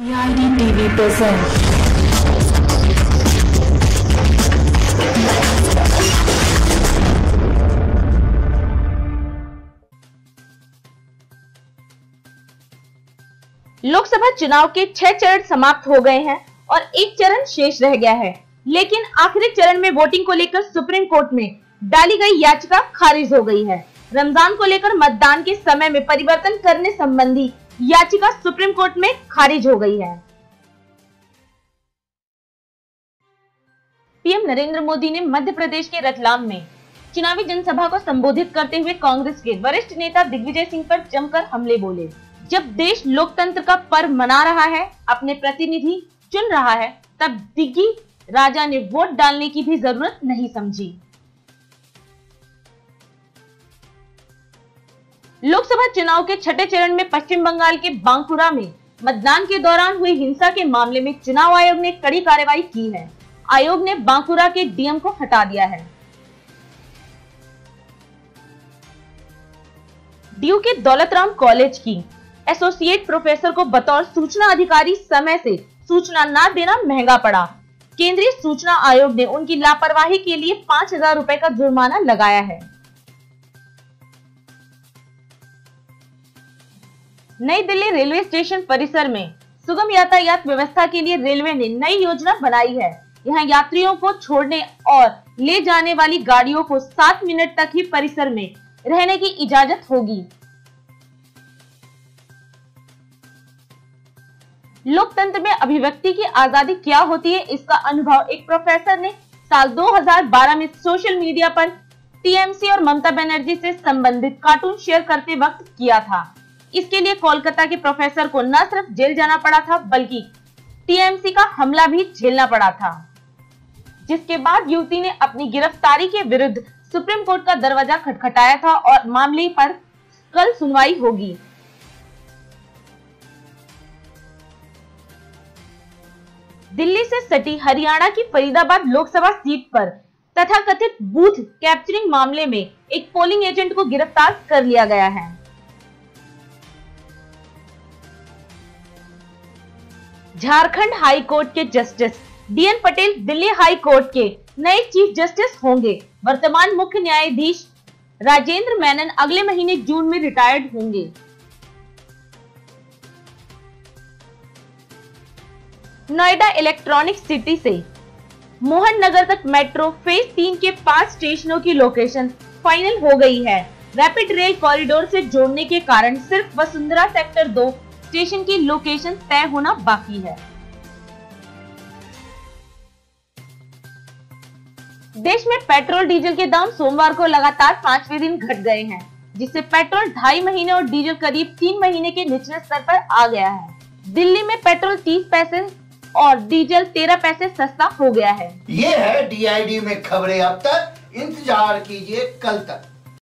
लोकसभा चुनाव के छह चरण समाप्त हो गए हैं और एक चरण शेष रह गया है। लेकिन आखिरी चरण में वोटिंग को लेकर सुप्रीम कोर्ट में डाली गई याचिका खारिज हो गई है। रमज़ान को लेकर मतदान के समय में परिवर्तन करने संबंधी याचिका सुप्रीम कोर्ट में खारिज हो गई है। पीएम नरेंद्र मोदी ने मध्य प्रदेश के रतलाम में चुनावी जनसभा को संबोधित करते हुए कांग्रेस के वरिष्ठ नेता दिग्विजय सिंह पर जमकर हमले बोले। जब देश लोकतंत्र का पर्व मना रहा है, अपने प्रतिनिधि चुन रहा है, तब दिग्गी राजा ने वोट डालने की भी ज़रूरत नहीं समझी। लोकसभा चुनाव के छठे चरण में पश्चिम बंगाल के बांकुरा में मतदान के दौरान हुई हिंसा के मामले में चुनाव आयोग ने कड़ी कार्रवाई की है। आयोग ने बांकुरा के डीएम को हटा दिया है। डीयू के दौलतराम कॉलेज की एसोसिएट प्रोफेसर को बतौर सूचना अधिकारी समय से सूचना न देना महँगा पड़ा। केंद्रीय सूचना आयोग ने उनकी लापरवाही के लिए पाँच हज़ार रूपए का जुर्माना लगाया है। नई दिल्ली रेलवे स्टेशन परिसर में सुगम यातायात व्यवस्था के लिए रेलवे ने नई योजना बनाई है। यहाँ यात्रियों को छोड़ने और ले जाने वाली गाड़ियों को सात मिनट तक ही परिसर में रहने की इजाज़त होगी। लोकतंत्र में अभिव्यक्ति की आज़ादी क्या होती है, इसका अनुभव एक प्रोफेसर ने साल 2012 में सोशल मीडिया पर टीएमसी और ममता बनर्जी से संबंधित कार्टून शेयर करते वक्त किया था। इसके लिए कोलकाता के प्रोफेसर को न सिर्फ़ जेल जाना पड़ा था, बल्कि टीएमसी का हमला भी झेलना पड़ा था। जिसके बाद युवती ने अपनी गिरफ्तारी के विरुद्ध सुप्रीम कोर्ट का दरवाज़ा खटखटाया था और मामले पर कल सुनवाई होगी। दिल्ली से सटी हरियाणा की फरीदाबाद लोकसभा सीट पर तथा कथित बूथ कैप्चरिंग मामले में एक पोलिंग एजेंट को गिरफ़्तार कर लिया गया है। झारखंड हाई कोर्ट के justice. DN Patel Delhi high court के नए चीफ जस्टिस होंगे। वर्तमान मुख्य न्यायाधीश राजेंद्र मेनन अगले महीने जून में रिटायर्ड होंगे। नोएडा इलेक्ट्रॉनिक सिटी से मोहन नगर तक मेट्रो फ़ेज़ तीन के पाँच स्टेशनों की लोकेशन फाइनल हो गई है। रैपिड रेल कॉरिडोर से जोड़ने के कारण सिर्फ़ वसुंधरा सेक्टर दो स्टेशन की लोकेशन तय होना बाकी है। देश में पेट्रोल, डीजल के दाम सोमवार को लगातार पाँचवें दिन घट गए हैं, जिससे पेट्रोल ढाई महीने और डीजल करीब तीन महीने के निचले स्तर पर आ गया है। दिल्ली में पेट्रोल 30 पैसे और डीजल 13 पैसे सस्ता हो गया है। ये है डीआईडी में खबरें अब तक। इंतज़ार कीजिए कल तक।